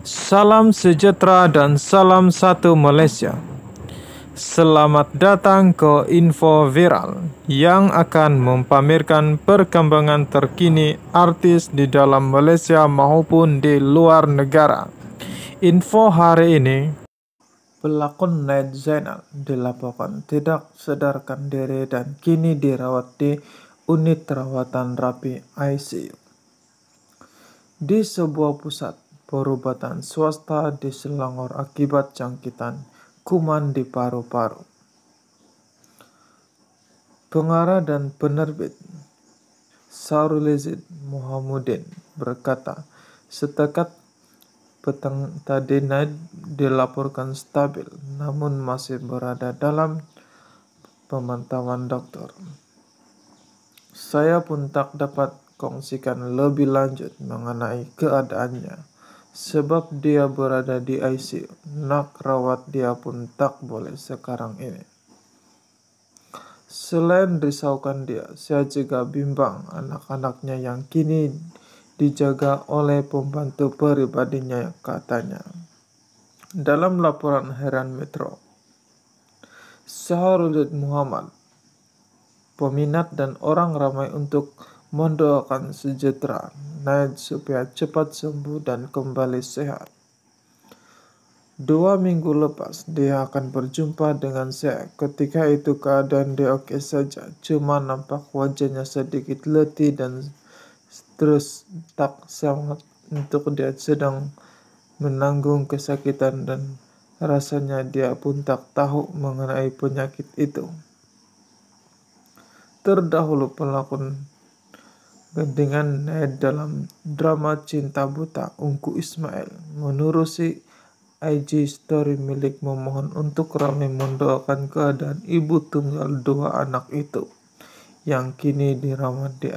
Salam sejahtera dan salam satu Malaysia. Selamat datang ke Info Viral yang akan mempamerkan perkembangan terkini artis di dalam Malaysia maupun di luar negara. Info hari ini Pelakon Naid Zainal dilaporkan tidak sadarkan diri dan kini dirawat di unit rawatan rapi ICU. Di sebuah pusat perubatan swasta di Selangor akibat jangkitan kuman di paru-paru. Pengarah dan penerbit Sarulizid Muhammadin berkata, setakat petang tadi Naid dilaporkan stabil namun masih berada dalam pemantauan dokter. Saya pun tak dapat kongsikan lebih lanjut mengenai keadaannya sebab dia berada di ICU. Nak rawat dia pun tak boleh sekarang ini. Selain risaukan dia, saya juga bimbang anak-anaknya yang kini dijaga oleh pembantu pribadinya katanya. Dalam laporan Heran Metro, Saharudin Muhammad, peminat dan orang ramai untuk mendoakan sejahtera Naid supaya cepat sembuh dan kembali sehat. Dua minggu lepas, dia akan berjumpa dengan saya. Ketika itu keadaan dia oke saja, cuma nampak wajahnya sedikit letih dan terus tak sangat untuk dia sedang menanggung kesakitan dan rasanya dia pun tak tahu mengenai penyakit itu. Terdahulu pelakon Gandengan dalam drama Cinta Buta Ungku Ismail menerusi IG story milik memohon untuk ramai mendoakan keadaan ibu tunggal dua anak itu yang kini dirawat di